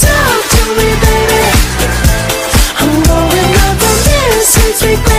Talk to me, baby. I'm going up on this since we.